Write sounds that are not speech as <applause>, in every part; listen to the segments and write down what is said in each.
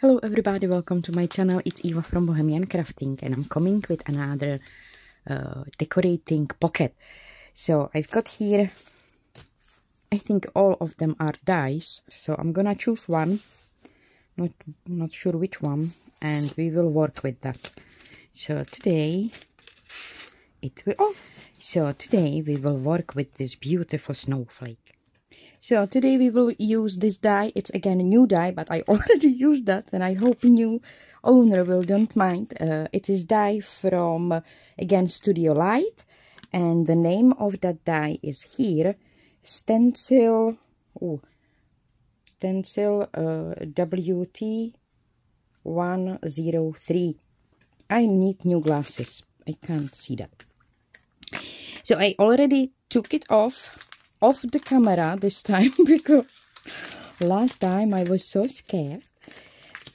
Hello everybody, welcome to my channel. It's Eva from Bohemian Crafting and I'm coming with another uh, decorating pocket. So I've got here, I think all of them are dies. So I'm gonna choose one, not, not sure which one, and we will work with that. So today, it will, oh, so today we will work with this beautiful snowflake. So today we will use this die. It's again a new die, but I <laughs> already used that and I hope new owner will don't mind. Uh, it is die from, uh, again, Studio Light. And the name of that die is here, Stencil, oh, Stencil uh, WT103. I need new glasses. I can't see that. So I already took it off off the camera this time <laughs> because last time I was so scared.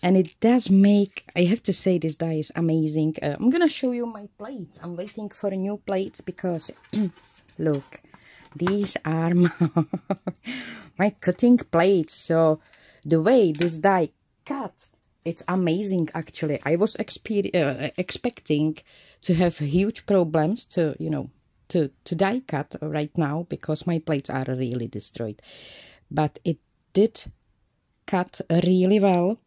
And it does make I have to say this die is amazing. Uh, I'm gonna show you my plates. I'm waiting for a new plate because <clears throat> look these are <laughs> my, my cutting plates. So the way this die cut it's amazing actually. I was uh, expecting to have huge problems to you know to, to die cut right now because my plates are really destroyed. But it did cut really well.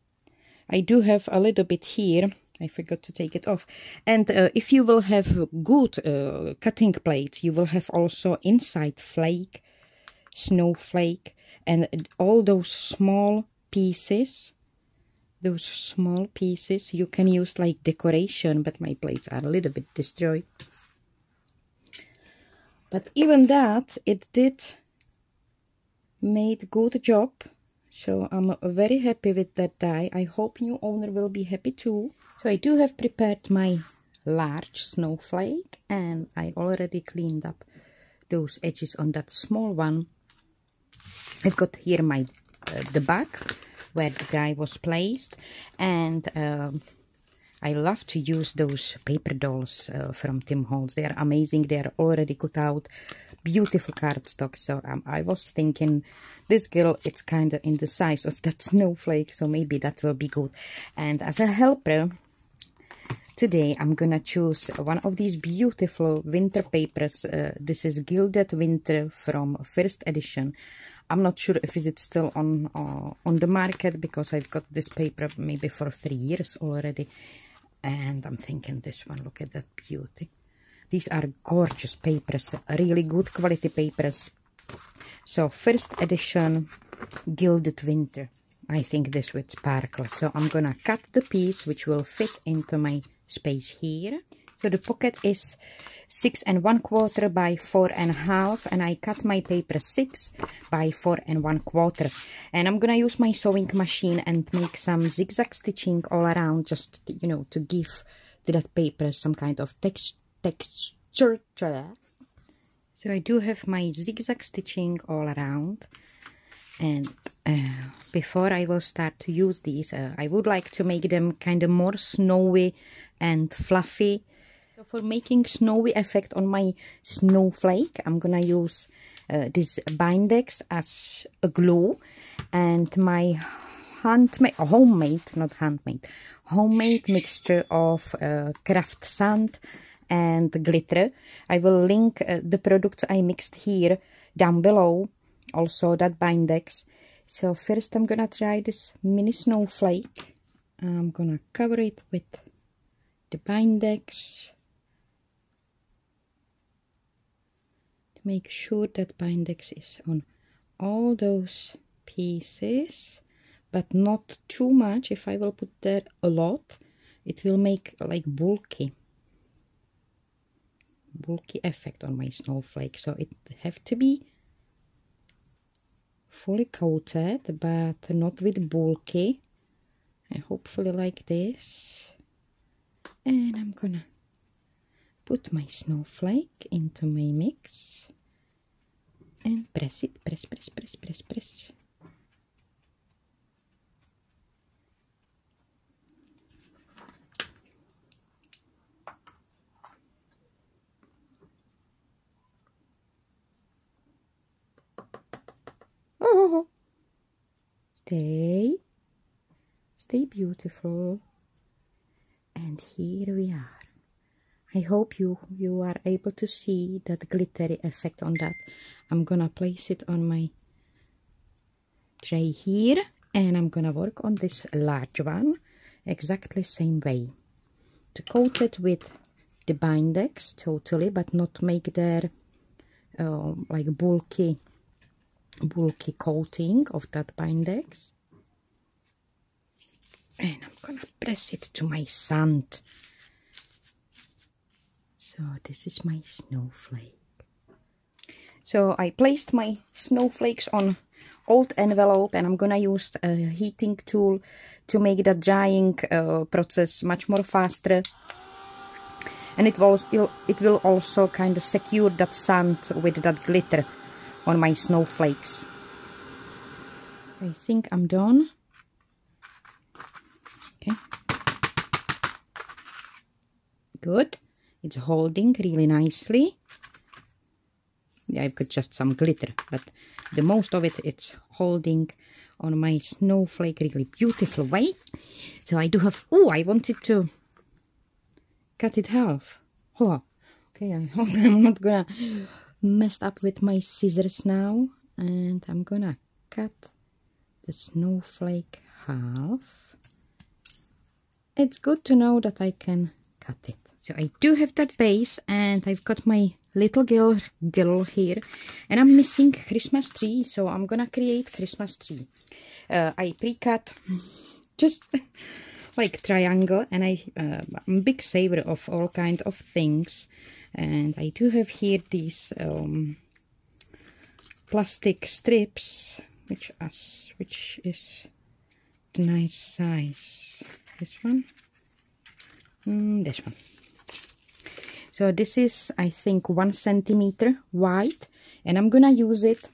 I do have a little bit here. I forgot to take it off. And uh, if you will have good uh, cutting plates, you will have also inside flake, snowflake, and all those small pieces those small pieces you can use like decoration but my plates are a little bit destroyed but even that it did made good job. So i'm very happy with that die. I hope new owner will be happy too. So i do have prepared my large snowflake and i already cleaned up those edges on that small one. I've got here my uh, the back where the die was placed and um, I love to use those paper dolls uh, from Tim Holtz. They are amazing. They are already cut out. Beautiful cardstock. So um, I was thinking this girl, it's kind of in the size of that <laughs> snowflake. So maybe that will be good. And as a helper, today I'm gonna choose one of these beautiful winter papers. Uh, this is Gilded Winter from first edition. I'm not sure if it's still on uh, on the market because I've got this paper maybe for three years already and I'm thinking this one look at that beauty. These are gorgeous papers really good quality papers. So first edition gilded winter. I think this would sparkle. So I'm gonna cut the piece which will fit into my space here so the pocket is six and one quarter by four and a half and I cut my paper six by four and one quarter. And I'm gonna use my sewing machine and make some zigzag stitching all around just you know to give to that paper some kind of text texture so I do have my zigzag stitching all around. And uh, before I will start to use these uh, I would like to make them kind of more snowy and fluffy so for making snowy effect on my snowflake, I'm gonna use uh, this Bindex as a glue and my handmade, homemade, not handmade, homemade mixture of uh, craft sand and glitter. I will link uh, the products I mixed here down below, also that Bindex. So first I'm gonna try this mini snowflake. I'm gonna cover it with the Bindex make sure that Bindex is on all those pieces but not too much. If I will put there a lot it will make like bulky bulky effect on my snowflake. So it have to be fully coated but not with bulky. And hopefully like this. And I'm gonna put my snowflake into my mix and press it, press, press, press, press, press. Oh, stay, stay beautiful. And here we are I hope you you are able to see that glittery effect on that. I'm gonna place it on my tray here and I'm gonna work on this large one exactly same way. To coat it with the bindex totally but not make their uh, like bulky bulky coating of that bindex and I'm gonna press it to my sand so this is my snowflake. So I placed my snowflakes on old envelope and I'm gonna use a heating tool to make the drying uh, process much more faster. And it will it will also kind of secure that sand with that glitter on my snowflakes. I think I'm done. Okay. Good it's holding really nicely. Yeah, I've got just some glitter but the most of it it's holding on my snowflake really beautiful way. So I do have oh I wanted to cut it half. Oh okay I hope <laughs> I'm not gonna mess up with my scissors now. And I'm gonna cut the snowflake half. It's good to know that I can cut it so I do have that base and I've got my little girl, girl here and I'm missing Christmas tree so I'm gonna create Christmas tree. Uh, I pre-cut just <laughs> like triangle and I, uh, I'm a big saver of all kind of things. And I do have here these um, plastic strips which as which is nice size. This one? Mm, this one so this is I think one centimeter wide and I'm gonna use it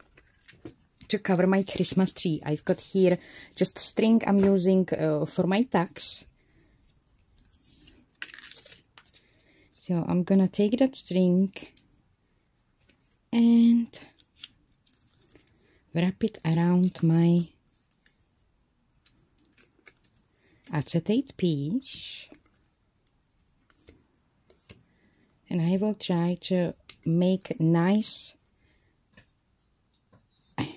to cover my Christmas tree. I've got here just string I'm using uh, for my tags so I'm gonna take that string and wrap it around my acetate piece and I will try to make nice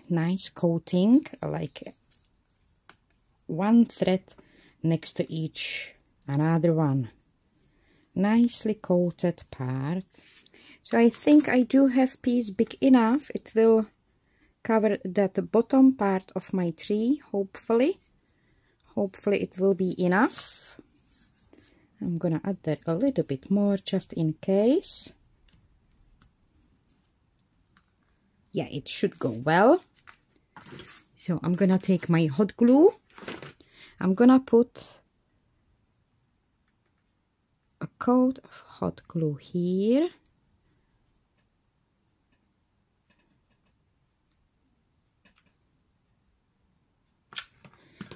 nice coating like one thread next to each another one. Nicely coated part. So I think I do have piece big enough. It will cover that bottom part of my tree hopefully. Hopefully it will be enough I'm gonna add that a little bit more just in case. Yeah it should go well. So I'm gonna take my hot glue. I'm gonna put a coat of hot glue here.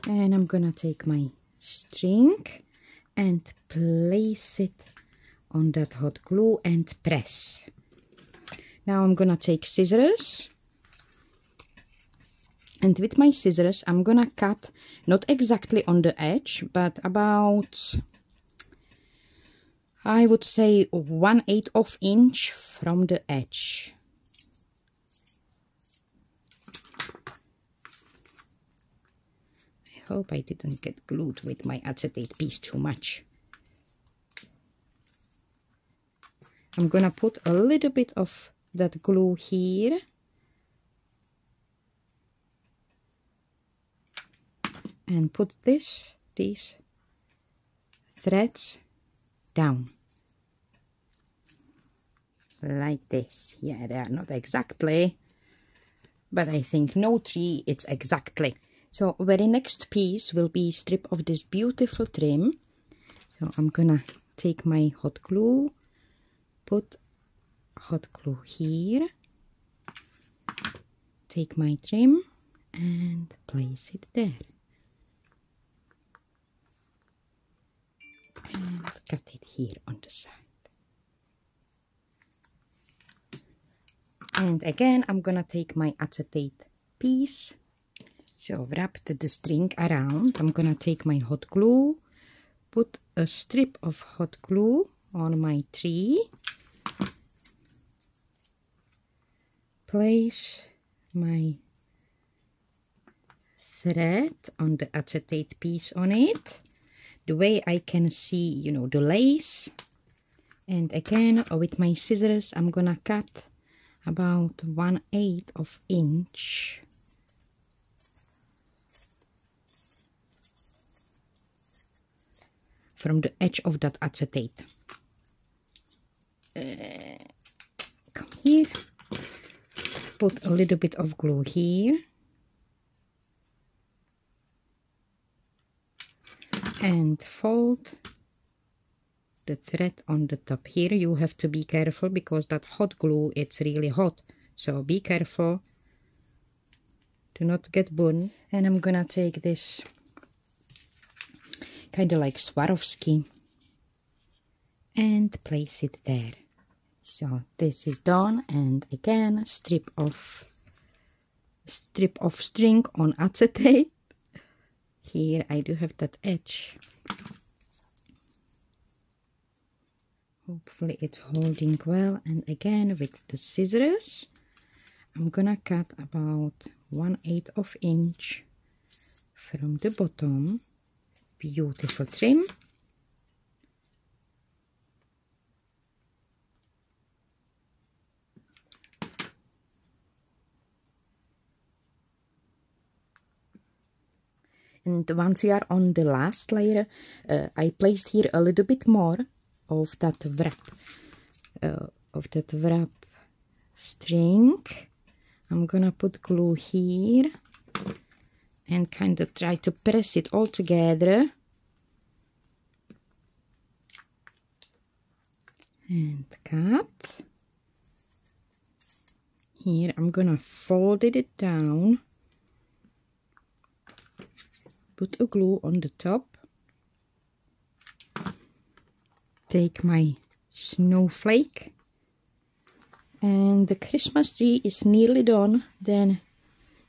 And I'm gonna take my string and place it on that hot glue and press. Now I'm gonna take scissors and with my scissors I'm gonna cut not exactly on the edge but about I would say one eighth of inch from the edge. Hope I didn't get glued with my acetate piece too much. I'm gonna put a little bit of that glue here. And put this these threads down. Like this. Yeah they are not exactly but I think no tree it's exactly so very next piece will be strip of this beautiful trim. So I'm gonna take my hot glue put hot glue here take my trim and place it there. And cut it here on the side. And again I'm gonna take my acetate piece So wrapped the string around. I'm gonna take my hot glue, put a strip of hot glue on my tree, place my thread on the acetate piece on it. The way I can see you know the lace. And again with my scissors I'm gonna cut about one eighth of inch from the edge of that acetate. Uh, come here. Put a little bit of glue here. And fold the thread on the top. Here you have to be careful because that hot glue it's really hot. So be careful. Do not get burned. And I'm gonna take this kind of like Swarovski. And place it there. So this is done and again strip of strip of string on acetate. Here I do have that edge. Hopefully it's holding well. And again with the scissors I'm gonna cut about one eighth of inch from the bottom beautiful trim. And once we are on the last layer uh, I placed here a little bit more of that wrap uh, of that wrap string. I'm gonna put glue here and kind of try to press it all together. And cut. Here I'm gonna fold it down. Put a glue on the top. Take my snowflake. And the Christmas tree is nearly done. Then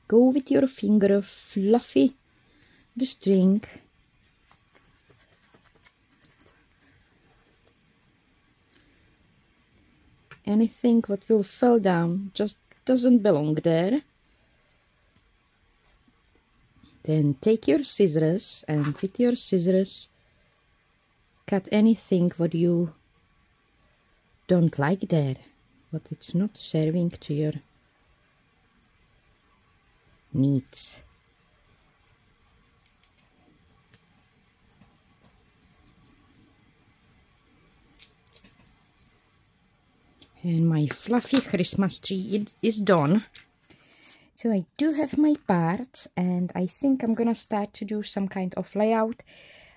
go with your finger fluffy. The string anything what will fall down just doesn't belong there. Then take your scissors and with your scissors cut anything what you don't like there but it's not serving to your needs and my fluffy Christmas tree is done. So I do have my parts and I think I'm gonna start to do some kind of layout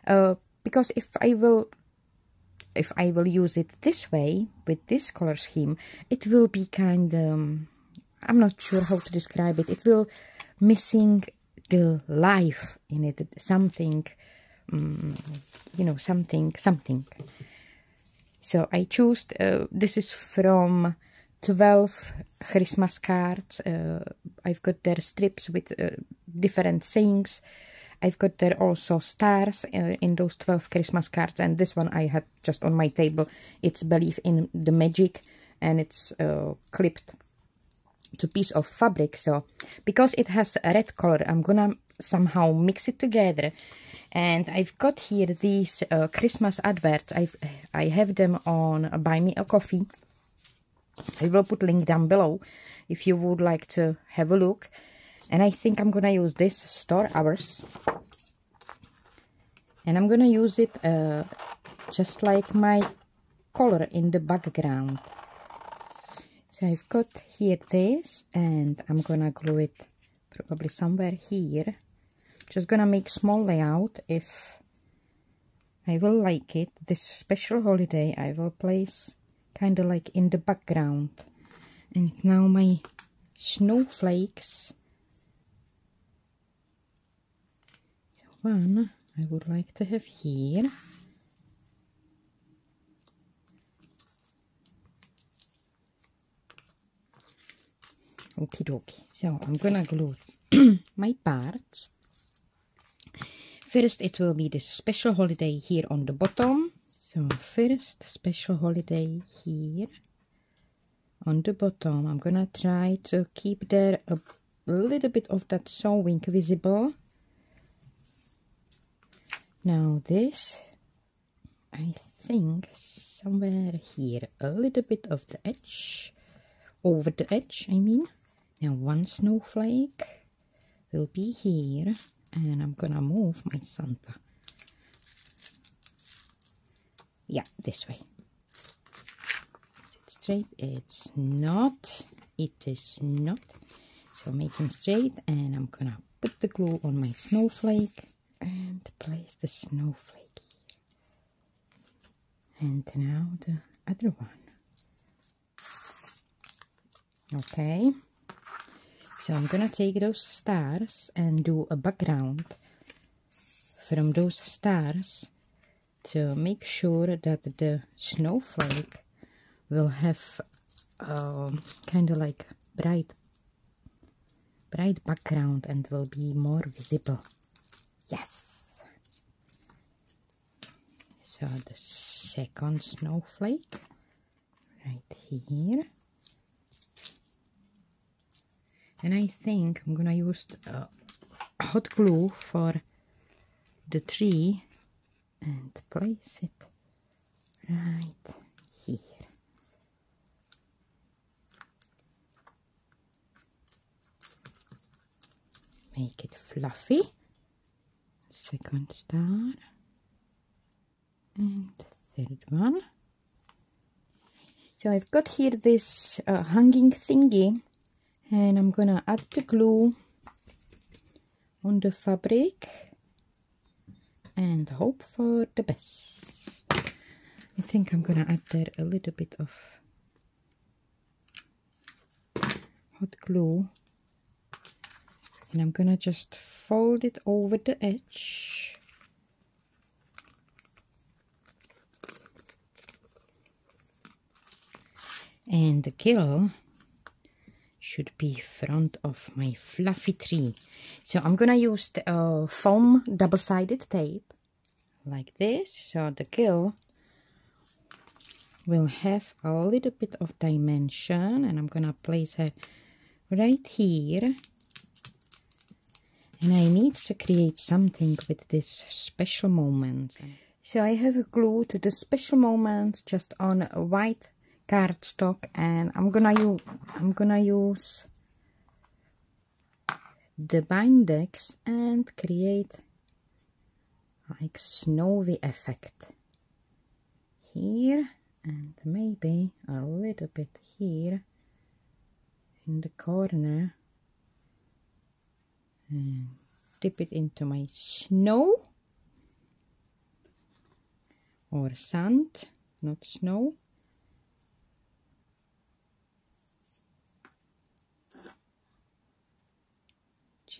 uh, because if I will if I will use it this way with this color scheme it will be kind of um, I'm not sure how to describe it. It will missing the life in it something um, you know something something so I chose uh, this is from 12 Christmas cards. Uh, I've got their strips with uh, different sayings. I've got there also stars uh, in those 12 Christmas cards. And this one I had just on my table. It's Believe in the Magic. And it's uh, clipped to piece of fabric. So because it has a red color, I'm gonna somehow mix it together. And I've got here these uh, Christmas adverts. I've, I have them on Buy Me a Coffee I will put link down below if you would like to have a look. And I think I'm gonna use this Store Hours. And I'm gonna use it uh, just like my color in the background. So I've got here this and I'm gonna glue it probably somewhere here. Just gonna make small layout if I will like it. This special holiday I will place kind of like in the background. And now my snowflakes. one I would like to have here. Okie dokie. So I'm gonna glue <clears throat> my parts. First it will be this special holiday here on the bottom. So first special holiday here on the bottom. I'm gonna try to keep there a little bit of that sewing visible. Now this, I think somewhere here, a little bit of the edge, over the edge I mean. Now one snowflake will be here and I'm gonna move my Santa. Yeah, this way. Is it straight? It's not. It is not. So make him straight and I'm gonna put the glue on my snowflake and place the snowflake and now the other one okay so I'm gonna take those stars and do a background from those stars to make sure that the snowflake will have um, kind of like bright bright background and will be more visible. Yes. So the second snowflake right here and I think I'm gonna use uh, hot glue for the tree and place it right here. Make it fluffy. Second star. And third one. So I've got here this uh, hanging thingy and I'm gonna add the glue on the fabric and hope for the best. I think I'm gonna add there a little bit of hot glue. And I'm gonna just fold it over the edge. And the gill should be front of my fluffy tree. So I'm gonna use the uh, foam double-sided tape like this. So the gill will have a little bit of dimension and I'm gonna place her right here. And I need to create something with this special moment. So I have glued the special moments just on a white cardstock and I'm gonna use I'm gonna use the Bindex and create like snowy effect here and maybe a little bit here in the corner and dip it into my snow or sand not snow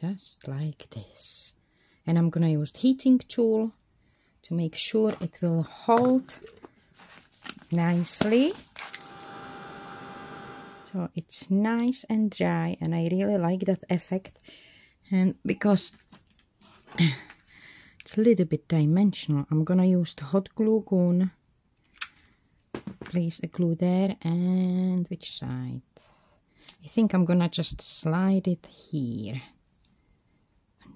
just like this. And I'm gonna use the heating tool to make sure it will hold nicely. So it's nice and dry and I really like that effect. And because <coughs> it's a little bit dimensional I'm gonna use the hot glue gun. Place a glue there and which side? I think I'm gonna just slide it here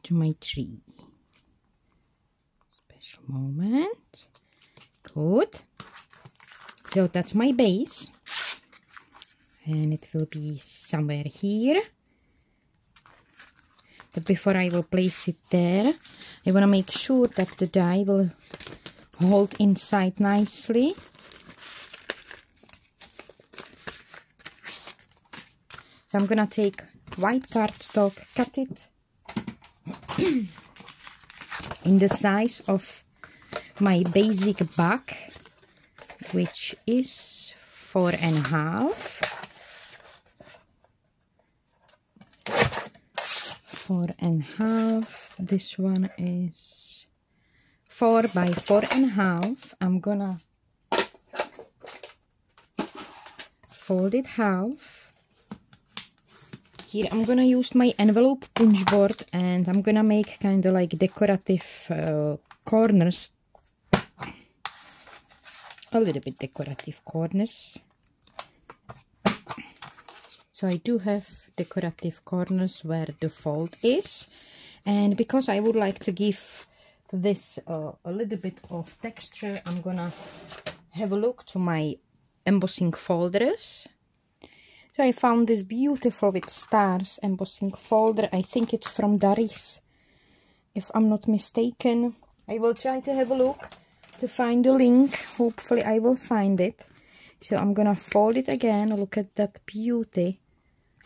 to my tree. Special moment. Good. So that's my base. And it will be somewhere here. But before I will place it there, I want to make sure that the die will hold inside nicely. So I'm gonna take white cardstock, cut it <clears throat> in the size of my basic bag which is four and a half. Four and a half. This one is four by four and a half. I'm gonna fold it half here I'm gonna use my envelope punch board and I'm gonna make kind of like decorative uh, corners. A little bit decorative corners. So I do have decorative corners where the fold is. And because I would like to give this uh, a little bit of texture I'm gonna have a look to my embossing folders so I found this beautiful with stars embossing folder I think it's from Darice if I'm not mistaken I will try to have a look to find the link hopefully I will find it so I'm gonna fold it again look at that beauty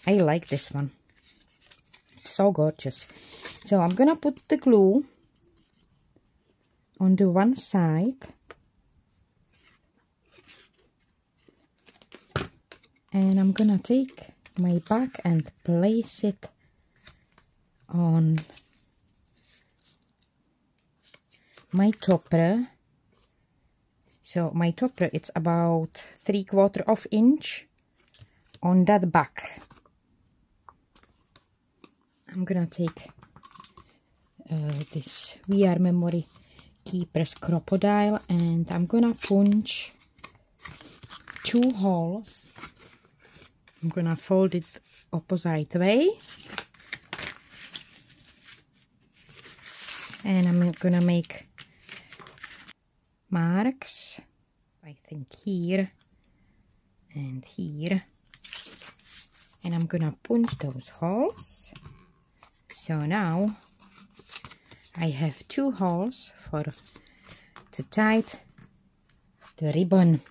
I like this one. It's so gorgeous. So I'm gonna put the glue on the one side. And I'm gonna take my back and place it on my topper. So my topper, it's about three quarter of inch on that back. I'm gonna take uh, this We R Memory Keepers Crocodile and I'm gonna punch two holes. I'm gonna fold it opposite way. And I'm gonna make marks, I think here and here. And I'm gonna punch those holes. So now I have two holes for to tie the ribbon.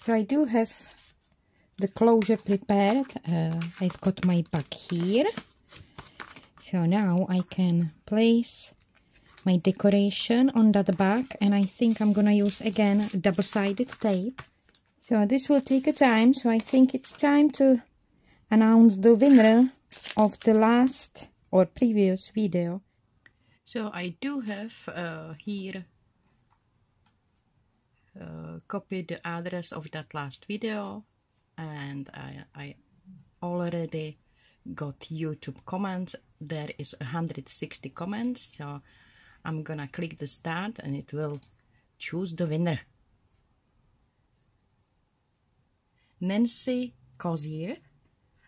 So I do have the closure prepared. Uh, I've got my back here. So now I can place my decoration on that back and I think I'm gonna use again double-sided tape. So this will take a time, so I think it's time to announce the winner of the last or previous video. So I do have uh, here uh, copied the address of that last video and I, I already got YouTube comments. There is 160 comments so I'm gonna click the start and it will choose the winner. Nancy Cozier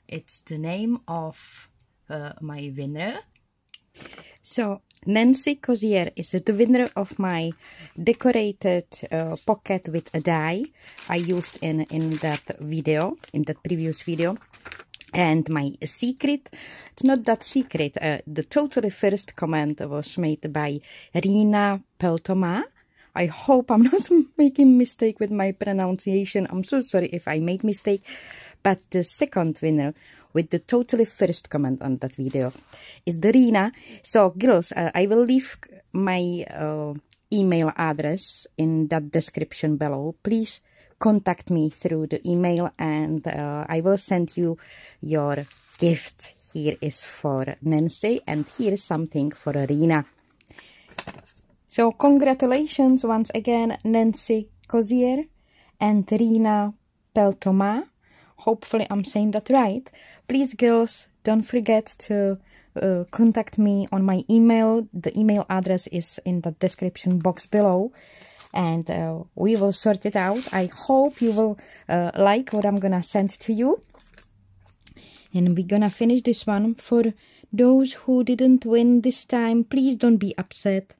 it's the name of uh, my winner. So Nancy Cozier is the winner of my decorated uh, pocket with a die I used in, in that video, in that previous video. And my secret, it's not that secret, uh, the totally first comment was made by Riina Peltomaa. I hope I'm <laughs> not making mistake with my pronunciation. I'm so sorry if I made mistake but the second winner with the totally first comment on that video is Darina. So girls, uh, I will leave my uh, email address in that description below. Please contact me through the email and uh, I will send you your gift. Here is for Nancy and here is something for Arena. So congratulations once again Nancy Cozier and Riina Peltomaa hopefully I'm saying that right. Please, girls, don't forget to uh, contact me on my email. The email address is in the description box below and uh, we will sort it out. I hope you will uh, like what I'm gonna send to you. And we're gonna finish this one. For those who didn't win this time, please don't be upset.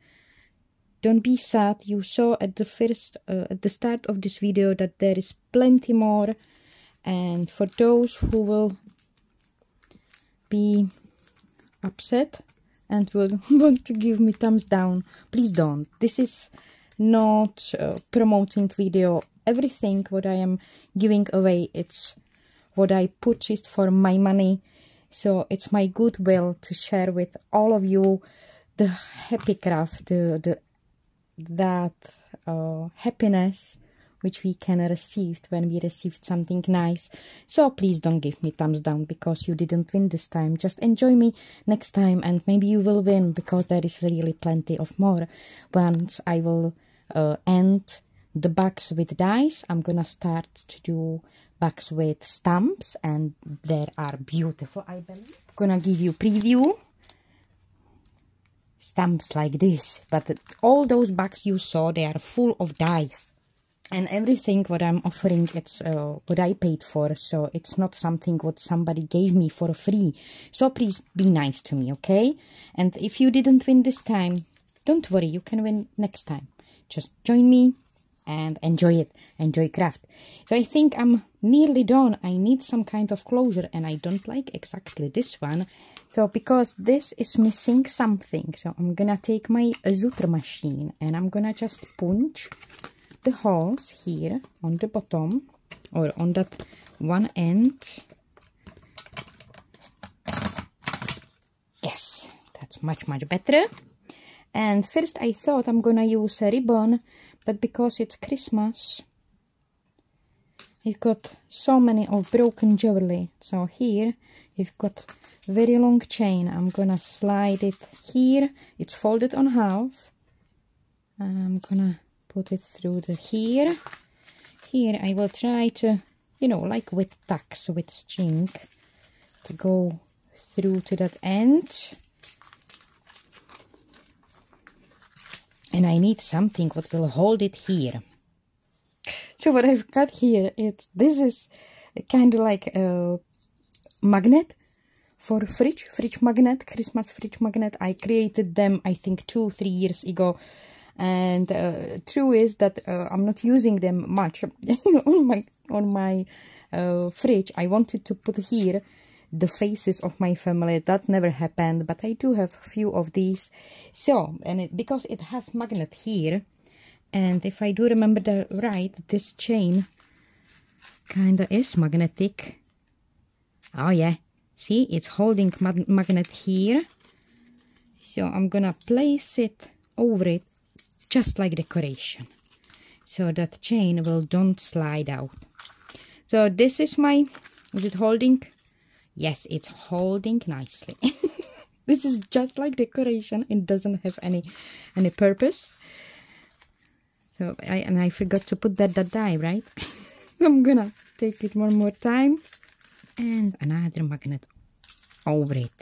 Don't be sad. You saw at the first, uh, at the start of this video that there is plenty more and for those who will be upset and will <laughs> want to give me thumbs down please don't. This is not uh, promoting video. Everything what i am giving away it's what i purchased for my money. So it's my goodwill to share with all of you the happy craft the, the that uh, happiness which we can receive when we received something nice. So please don't give me thumbs down because you didn't win this time. Just enjoy me next time and maybe you will win because there is really plenty of more. Once I will uh, end the box with dice, I'm gonna start to do box with stamps and there are beautiful I believe. Gonna give you preview stamps like this but all those bags you saw they are full of dies and everything what I'm offering it's uh, what I paid for. So it's not something what somebody gave me for free. So please be nice to me okay? And if you didn't win this time don't worry. You can win next time. Just join me and enjoy it. Enjoy craft. So I think I'm nearly done. I need some kind of closure and I don't like exactly this one. So because this is missing something. So I'm gonna take my Zutter machine and I'm gonna just punch the holes here on the bottom or on that one end. Yes that's much much better. And first I thought I'm gonna use a ribbon but because it's Christmas you've got so many of broken jewelry. So here you've got very long chain. I'm gonna slide it here. It's folded on half. I'm gonna put it through the here. Here I will try to you know like with tacks with string to go through to that end. And I need something what will hold it here. <laughs> So what I've got here it's this is kind of like a magnet for fridge fridge magnet Christmas fridge magnet. I created them I think two three years ago and uh, true is that uh, I'm not using them much. <laughs> On my on my uh, fridge I wanted to put here the faces of my family. That never happened but I do have a few of these. So and it, because it has magnet here and if I do remember the right this chain kinda is magnetic. Oh yeah. See it's holding mag magnet here. So I'm gonna place it over it just like decoration. So that chain will don't slide out. So this is my is it holding? Yes it's holding nicely. <laughs> This is just like decoration. It doesn't have any any purpose. So I and I forgot to put that that die right? <laughs> I'm gonna take it one more time. And another magnet over it.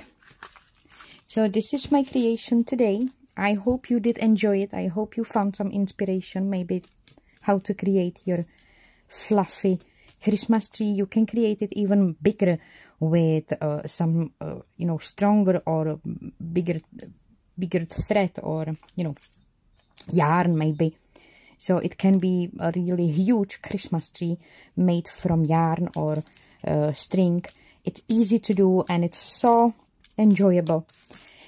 So this is my creation today I hope you did enjoy it. I hope you found some inspiration, maybe how to create your fluffy Christmas tree. You can create it even bigger with uh, some, uh, you know, stronger or bigger, bigger thread or, you know, yarn maybe. So it can be a really huge Christmas tree made from yarn or uh, string. It's easy to do and it's so enjoyable.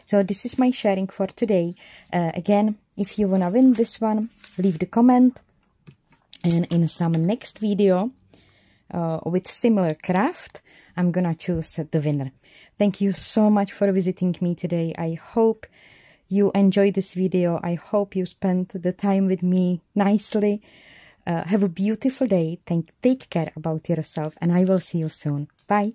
So this is my sharing for today. Uh, again, if you wanna win this one, leave the comment. And in some next video uh, with similar craft, I'm gonna choose the winner. Thank you so much for visiting me today. I hope you enjoyed this video. I hope you spent the time with me nicely. Uh, have a beautiful day. Take care about yourself and I will see you soon. Bye.